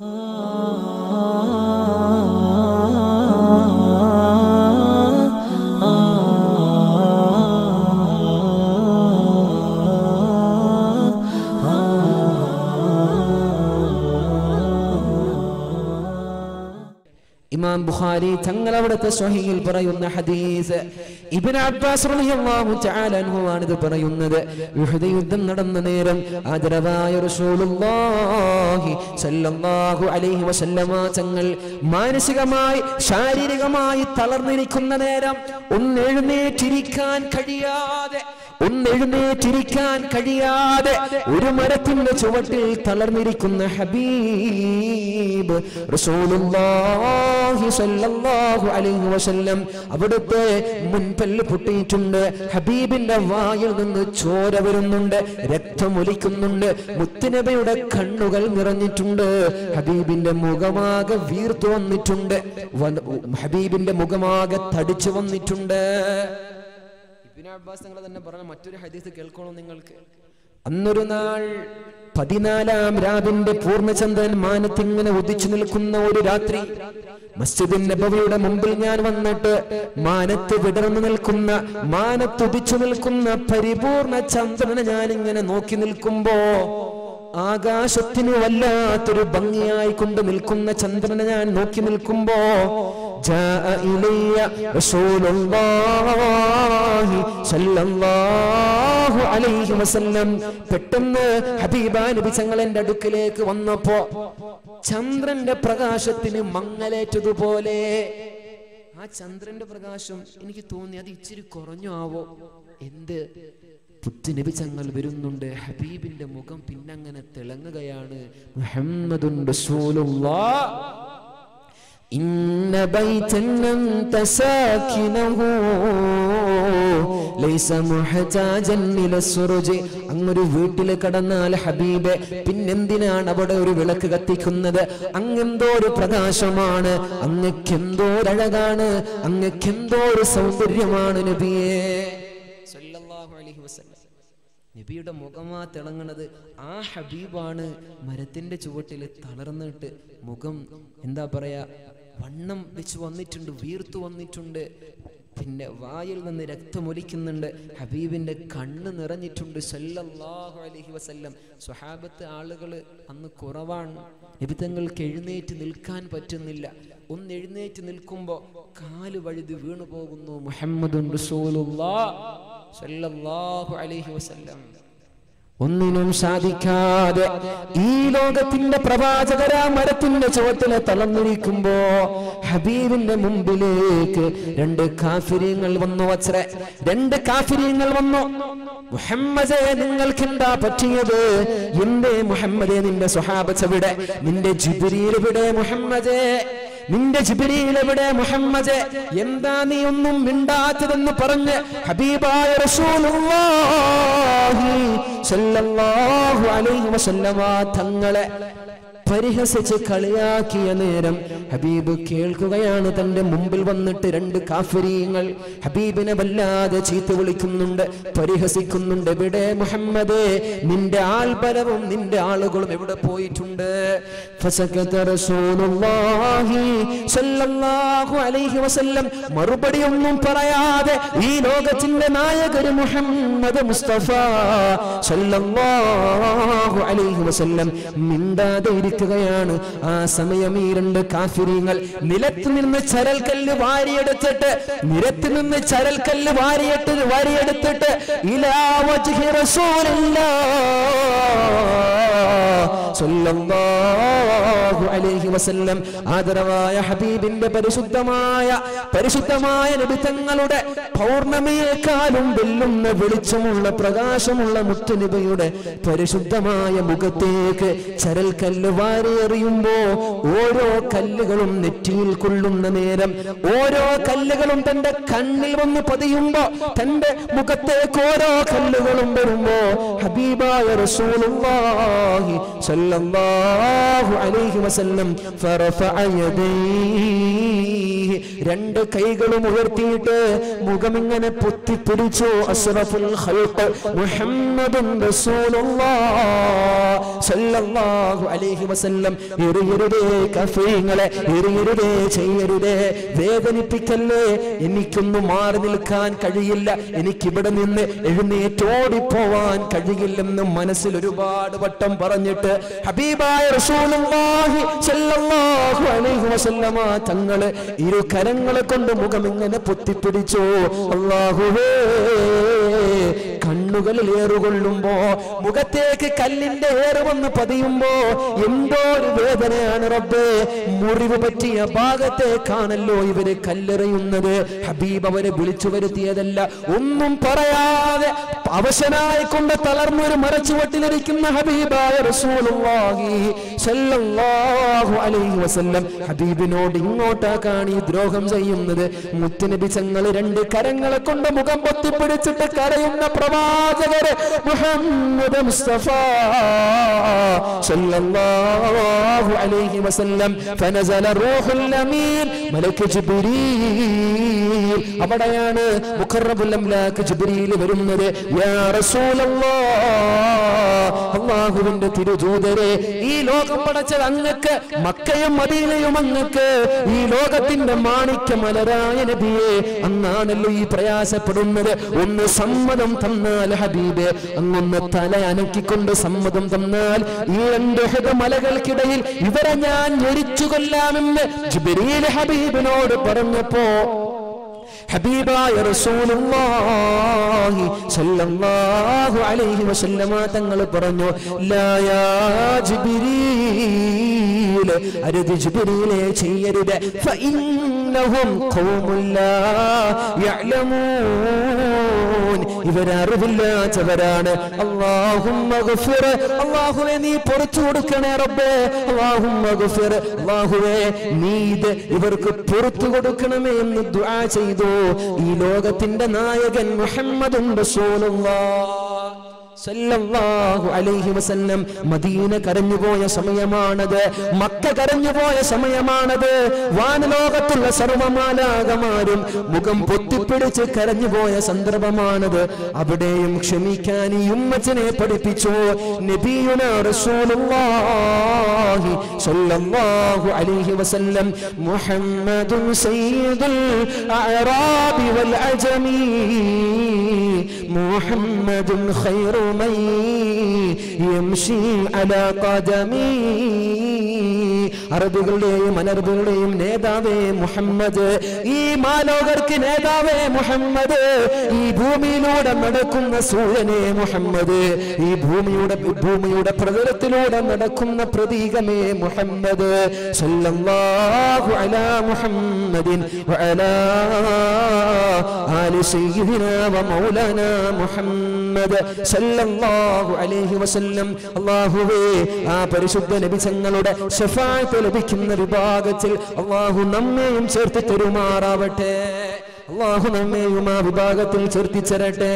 Oh. Bukhari തങ്ങൾ അവിടുത്തെ സ്വഹിയിൽ പറയുന്ന ഹദീസ്. ഇബ്നു അബ്ബാസ് റളിയല്ലാഹു തആല അൻഹു ആണ് ഇത് പറയുന്നത്. ഉഹദ് യുദ്ധം നടന്ന നേരം ആദരവായ റസൂലുള്ളാഹി സല്ലല്ലാഹു അലൈഹി വസല്ലമ തങ്ങൾ മാനസികമായി ശാരീരികമായി തളർന്നിരിക്കുന്ന നേരം ഒന്ന് എഴുന്നേറ്റിരിക്കാൻ കഴിയാതെ ഒന്ന് എഴുന്നേറ്റിരിക്കാൻ കഴിയാതെ ഒരു മരത്തിന്റെ ചുവട്ടിൽ തളർന്നിരിക്കുന്ന ഹബീബ് അവിടുത്തെ മുൻപല്ല് പൊട്ടിയിട്ടുണ്ട്. ഹബീബിന്റെ വായിൽ നിന്ന് ചോര വരുന്നുണ്ട് രക്തം രക്തമൊലിക്കുന്നുണ്ട് മുത്തുനബയുടെ കണ്ണുകൾ നിറഞ്ഞിട്ടുണ്ട്. ഹബീബിന്റെ മുഖമാകെ വീർത്തു വന്നിട്ടുണ്ട്. ഹബീബിന്റെ മുഖമാകെ തടിച്ചു വന്നിട്ടുണ്ട്. ഇബ്നു അബ്ബാസ് നിങ്ങൾ തന്നെ പറഞ്ഞ മറ്റൊരു ഹദീസ് കേൾക്കണം നിങ്ങൾക്ക്? അന്നൊരു നാൾ പതിനാലാം രാവിന്റെ പൂർണചന്ദ്രൻ മാനത്തിങ്ങനെ ഉദിച്ചു നിൽക്കുന്ന ഒരു രാത്രി മസ്ജിദിൻ നബവിയുടെ മുമ്പിൽ ഞാൻ വന്നിട്ട് മാനത്ത് വിടർന്നു നിൽക്കുന്ന മാനത്തുദിച്ചു നിൽക്കുന്ന പരിപൂർണ ചന്ദ്രനെ ഞാൻ ഇങ്ങനെ നോക്കി നിൽക്കുമ്പോ ആകാശത്തിനു വല്ലാത്തൊരു ഭംഗിയായി കൊണ്ട് നിൽക്കുന്ന ചന്ദ്രനെ ഞാൻ നോക്കി നിൽക്കുമ്പോ പെട്ടെന്ന് ഹബീബാനബി അടുക്കിലേക്ക് വന്നപ്പോ ചന്ദ്രന്റെ പ്രകാശത്തിന് മങ്ങലേറ്റതുപോലെ ആ ചന്ദ്രന്റെ പ്രകാശം എനിക്ക് തോന്നി അത് ഇച്ചിരി കുറഞ്ഞു ആവോ? എന്ത് പുത്തുനബി ചങ്ങൾ വരുന്നുണ്ട് ഹബീബിന്റെ മുഖം പിന്നങ്ങനെ തിളങ്ങുകയാണ് മുഹമ്മദുൻ റസൂലുള്ളാഹ് إن بيتا أنت ساكنه ليس محتاجا إلى السرج അങ്ങൊരു വീട്ടിൽ കടന്നാൽ ഹബീബെ പിന്നെന്തിനാണ് അവിടെ ഒരു വിളക്ക് കത്തിക്കുന്നത് അങ്ങെന്തോ ഒരു പ്രകാശമാണ് അങ്ങക്കെന്തോ ഒരഴകാണ് അങ്ങക്കെന്തോ ഒരു സൗന്ദര്യമാണ് നബിയേ സല്ലല്ലാഹു അലൈഹി വസല്ലം നബിയുടെ മുഖമാ തിളങ്ങണത് ആ ഹബീബാണ്. മരത്തിന്റെ ചുവട്ടിൽ തളർന്നിട്ട് മുഖം എന്താ പറയാ വണ്ണം വെച്ച് വന്നിട്ടുണ്ട് വീർത്തു വന്നിട്ടുണ്ട്. പിന്നെ വായിൽ നിന്ന് രക്തമൊലിക്കുന്നുണ്ട് ഹബീബിന്റെ കണ്ണ് നിറഞ്ഞിട്ടുണ്ട്. സല്ലല്ലാഹു അലൈഹി വസല്ലം. സ്വഹാബത്ത് ആളുകൾ അന്ന് കുറവാണ്. നബിതങ്ങൾക്ക് എഴുന്നേറ്റ് നിൽക്കാൻ പറ്റുന്നില്ല. ഒന്ന് എഴുന്നേറ്റ് നിൽക്കുമ്പോ കാൽ വഴുതി വീണു പോകുന്നു മുഹമ്മദ് സല്ലല്ലാഹു അലൈഹി വസല്ലം. ഒന്നിനും സാധിക്കാതെ ഈ ലോകത്തിന്റെ പ്രവാചകരാ മരത്തിന്റെ ചുവട്ടിലെ തളർന്നിരിക്കുമ്പോ ഹബീബിന്റെ മുമ്പിലേക്ക് രണ്ട് കാഫിര്യങ്ങൾ വന്നു വച്ചേ രണ്ട് കാഫിര്യങ്ങൾ വന്നു. മുഹമ്മദെ നിങ്ങൾക്ക് എന്താ പറ്റിയത്? എന്റെ മുഹമ്മദേ നിന്റെ സ്വഹാബച്ചവിടെ നിന്റെ ജിബിരിയിലെവിടെ മുഹമ്മദേ? നിന്റെ ജിബിരിയിൽ എവിടെ? മുഹമ്മദ്. എന്താ നീ ഒന്നും മിണ്ടാത്തതെന്ന് പറഞ്ഞ് ഹബീബായ റസൂലുള്ളാഹി സല്ലല്ലാഹു അലൈഹി വസല്ലമ തങ്ങളെ പരിഹസിച്ച് കളിയാക്കിയ നേരം ഹബീബ് കേൾക്കുകയാണ് തന്റെ മുമ്പിൽ വന്നിട്ട് രണ്ട് കാഫരീങ്ങൾ. ഹബീബിനെ വല്ലാതെ ചീത്ത വിളിക്കുന്നുണ്ട് പരിഹസിക്കുന്നുണ്ട്. എവിടെ മുഹമ്മദ്? നിന്റെ ആൾബലവും നിന്റെ ആളുകളും എവിടെ പോയിട്ടുണ്ട്? മറുപടി ഒന്നും പറയാതെ ഈ ലോകത്തിന്റെ നായകര് മുഹമ്മദ് മുസ്തഫ സ്വല്ലല്ലാഹു അലൈഹി ഇരിക്കുകയാണ് ആ സമയം ഈ രണ്ട് കാഫിര്യങ്ങൾ നിലത്ത് നിന്ന് ചരൽക്കല്ല് വാരിയെടുത്തിട്ട് നിരത്ത് നിന്ന് ചരൽക്കല്ല് വാരിയിട്ട് വാരിയെടുത്തിട്ട് ഇലാ വജ്ഹി സല്ലല്ലാഹു അലൈഹി വസല്ലം. ആദരവായ ഹബീബിന്റെ പരിശുദ്ധമായ പരിശുദ്ധമായ നബിതങ്ങളുടെ പൗർണമിയേക്കാളും വെല്ലുന്ന വെളിച്ചമുള്ള പ്രകാശമുള്ള മുത്തുനിബയുടെ പരിശുദ്ധമായ മുഖത്തേക്ക് ചരൽക്കല്ല് കല്ല് വാരിയെറിയുമ്പോ ഓരോ കല്ലുകളും നെറ്റിയിൽ കൊള്ളുന്ന നേരം ഓരോ കല്ലുകളും തന്റെ കണ്ണിൽ വന്ന് പതിയുമ്പോ തന്റെ മുഖത്തേക്ക് ഓരോ കല്ലുകളും വരുമ്പോ ഹബീബായ റസൂലുള്ളാഹി അലൈഹി വസല്ലം ഫറഫഅ യദൈഹി രണ്ട് കൈകളും ഉയർത്തിയിട്ട് മുഖം ഇങ്ങനെ പൊത്തിപ്പിടിച്ചു അസ്റഫുൽ ഖൽഖ് മുഹമ്മദുൻ റസൂലുള്ളാഹി അലൈഹി എറിയരുതേ കഫീങ്ങളെ എറിയരുതേ ചെയ്യരുതേ. വേദനിപ്പിക്കല്ലേ. എനിക്കൊന്നും മാറി നിൽക്കാൻ കഴിയില്ല. എനിക്കിവിടെ നിന്ന് എഴുന്നേറ്റോടിപ്പോവാൻ കഴിയില്ലെന്ന് മനസ്സിൽ ഒരുപാട് വട്ടം പറഞ്ഞിട്ട് ഹബീബായ തങ്ങൾ ഇരു കരങ്ങളെ കൊണ്ട് മുഖം ഇങ്ങനെ പൊത്തിപ്പിടിച്ചു. അല്ലാഹുവേ കണ്ണുകളിൽ ഏറുകൊള്ളുമ്പോ മുഖത്തേക്ക് കല്ലിന്റെ ഏറ് വന്ന് പതിയുമ്പോ എന്തോ ഒരു വേദനയാണ് റബ്ബേ. മുറിവ് പറ്റിയ ഭാഗത്തേക്കാണല്ലോ ഇവർ കല്ലെറിയുന്നത്. ഹബീബ് അവരെ വിളിച്ചു വരുത്തിയതല്ല. ഒന്നും പറയാതെ അവശനായി കൊണ്ട് തളർന്നൊരു മരച്ചുവട്ടിലിരിക്കുന്ന ഹബീബായ വസല്ലം ഹബീബിനോട് ഇങ്ങോട്ടാക്കാണ് ഈ ദ്രോഹം ചെയ്യുന്നത്. മുത്തുനബി ചങ്ങൾ രണ്ട് കരങ്ങളെ കൊണ്ട് മുഖം പൊത്തിപ്പിടിച്ചിട്ട് കരയുന്ന പ്രവാചകര് മുഹമ്മദ് മുസ്തഫ സല്ലല്ലാഹു അലൈഹി വസല്ലം. ഫനസല റൂഹുൽ അമീൻ. മലക്ക് ജിബ്രീൽ. അവിടെയാണ് മുഖറബുൽ അംലാക്ക് ജിബ്രീൽ വരുന്നത്. യാ റസൂലല്ലാഹ്. അല്ലാഹുവിന്റെ തിരുദൂതരെ ഈ ലോകം പടച്ചത് അങ്ങക്ക് മക്കയും മദീനയും അങ്ങക്ക് ഈ ലോകത്തിന്റെ മാണിക്യ മലരായ നബിയെ അന്നാണല്ലോ ഈ പ്രയാസപ്പെടുന്നത്. ഒന്ന് സമ്മതം തന്നാൽ ഹബീബെ അങ്ങൊന്ന് തല അനക്കിക്കൊണ്ട് സമ്മതം തന്നാൽ ഈ രണ്ട് ഹൃദമലകൾക്കിടയിൽ ഇവരെ ഞാൻ ഞെരിച്ചു കൊല്ലാമെന്ന് ജിബ്രീൽ ഹബീബിനോട് പറഞ്ഞപ്പോ ഹബീബായ റസൂലുള്ളാഹി സല്ലല്ലാഹു അലൈഹി വസല്ലമ തങ്ങൾ പറഞ്ഞു ലാ യാ ജിബ്രീൽ അരുത് ജിബ്രീലെ ചെയ്യരുത് ഫഇന്നഹും ഖൗമുൻ ഖൗമുല്ല യഅലമൂൻ. ഇവരറിവില്ലാത്തവരാണ്. അല്ലാഹുമ്മ ഗഫിർ. അല്ലാഹുവേ നീ പുറത്തു കൊടുക്കണേ റബ്ബേ. അല്ലാഹുമ്മ ഗഫിർ. അല്ലാഹുവേ നീ ഇത് ഇവർക്ക് പൊറുത്തു കൊടുക്കണമേ എന്ന് ദുആ ചെയ്തു. ഈ ലോകത്തിന്റെ നായകൻ മുഹമ്മദുൻ റസൂലുള്ളാഹ് അലൈഹി വസല്ലം മദീന കരഞ്ഞുപോയ സമയമാണത് മക്ക കരഞ്ഞുപോയ സമയമാണത്. വാനലോകത്തുള്ള സർവമാലാകമാരും മുഖം പൊത്തിപ്പിടിച്ച് കരഞ്ഞുപോയ സന്ദർഭമാണത്. അവിടെയും ക്ഷമിക്കാൻ ഈ ഉമ്മച്ചനെ പഠിപ്പിച്ചു. നബിയുന റസൂലുള്ളാഹി അലൈഹി വസല്ലം മുഹമ്മദുൻ സയ്യിദുൽ വൽ محمد خير من يمشي على قدمي. അറബികളുടെയും അനറബികളുടെയും നേതാവേ മുഹമ്മദ്. ഈ മാലോകർക്ക് നേതാവേ മുഹമ്മദ്. ഈ ഭൂമിയിലൂടെ നടക്കുന്ന സൂര്യനെ മുഹമ്മദ്. ഈ ഭൂമിയുടെ ഭൂമിയുടെ പ്രതലത്തിലൂടെ നടക്കുന്ന പ്രതീകമേ മുഹമ്മദ്. അലാ മുഹമ്മദിൻ വഅലാ ആലി സയ്യിദിനാ വമൗലാനാ മുഹമ്മദ്. സല്ലല്ലാഹു അലൈഹി വസല്ലം. അല്ലാഹുവേ ആ പരിശുദ്ധ നബി തങ്ങളുടെ ശഫാഅത്ത് ലഭിക്കുന്ന വിഭാഗത്തിൽ അല്ലാഹു നമ്മെയും ചേർത്ത് തരുമാറാവട്ടെ. അള്ളാഹു നമ്മെയും ആ വിഭാഗത്തിൽ ചേർത്തിച്ചരട്ടെ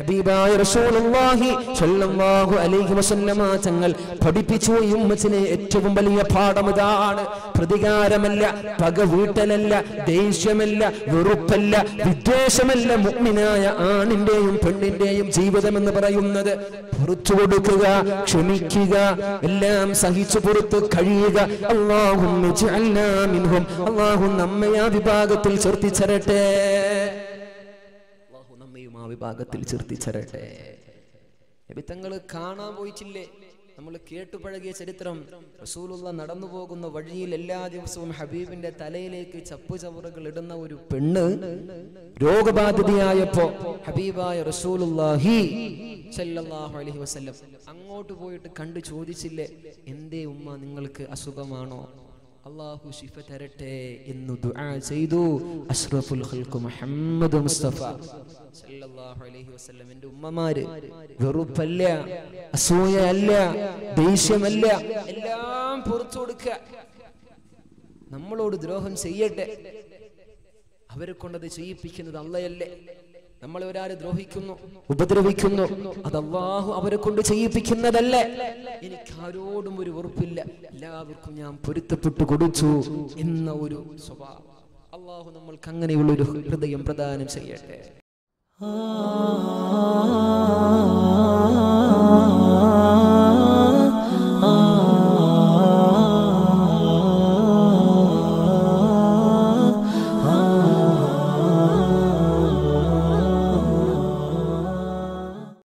ഹബീബായ റസൂലുള്ളാഹി സ്വല്ലല്ലാഹു അലൈഹി വസല്ലമ തങ്ങൾ പഠിപ്പിച്ചു. ഈ ഉമ്മത്തിനെ ഏറ്റവും വലിയ പാഠം ഇതാണ്. പ്രതികാരമല്ല പക വീട്ടലല്ല ദേഷ്യമല്ല വെറുപ്പല്ല വിദ്വേഷമല്ല മുഗ്മിനായ ആണിന്റെയും പെണ്ണിന്റെയും ജീവിതം എന്ന് പറയുന്നത്. പുറത്തു കൊടുക്കുക ക്ഷമിക്കുക എല്ലാം സഹിച്ചു പുറത്ത് കഴിയുക. അള്ളാഹു അള്ളാഹു നമ്മെ ആ വിഭാഗത്തിൽ ആ വിഭാഗത്തിൽ ചേർത്തിച്ചരട്ടെ. തങ്ങൾ കാണാൻ പോയിട്ടില്ലേ നമ്മൾ കേട്ടുപഴകിയ ചരിത്രം. റസൂലുള്ള നടന്നു പോകുന്ന വഴിയിൽ എല്ലാ ദിവസവും ഹബീബിന്റെ തലയിലേക്ക് ചപ്പു ചവറുകൾ ഇടുന്ന ഒരു പെണ്ണ് രോഗബാധിതയായപ്പോ ഹബീബായ റസൂലുള്ളാഹി സല്ലല്ലാഹു അലൈഹി വസല്ലം അങ്ങോട്ട് പോയിട്ട് കണ്ടു ചോദിച്ചില്ലേ എന്തേ ഉമ്മ നിങ്ങൾക്ക് അസുഖമാണോ? അള്ളാഹു ശിഫ തരട്ടെ എന്ന് ദുആ ചെയ്തു. അഷ്റഫുൽ ഖൽഖു മുഹമ്മദ് മുസ്തഫ സല്ലല്ലാഹു അലൈഹി വസല്ലം എന്റെ ഉമ്മമാര് വെറുപ്പല്ല അസൂയയല്ല ദേഷ്യമല്ല എല്ലാം പുറത്തു കൊടുക്കുക. നമ്മളോട് ദ്രോഹം ചെയ്യട്ടെ. അവരെ കൊണ്ടത് ചെയ്യിപ്പിക്കുന്നത് അല്ലയല്ലേ നമ്മൾ ഒരാൾ ദ്രോഹിക്കുന്നു ഉപദ്രവിക്കുന്നു. അത് അള്ളാഹു അവരെ കൊണ്ട് ചെയ്യിപ്പിക്കുന്നതല്ലേ? എനിക്ക് ആരോടും ഒരു ഉറപ്പില്ല. എല്ലാവർക്കും ഞാൻ പൊരുത്തപ്പെട്ടു കൊടുത്തു എന്ന ഒരു സ്വഭാവം. അള്ളാഹു നമ്മൾക്ക് അങ്ങനെയുള്ള ഒരു ഹൃദയം പ്രദാനം ചെയ്യട്ടെ. ah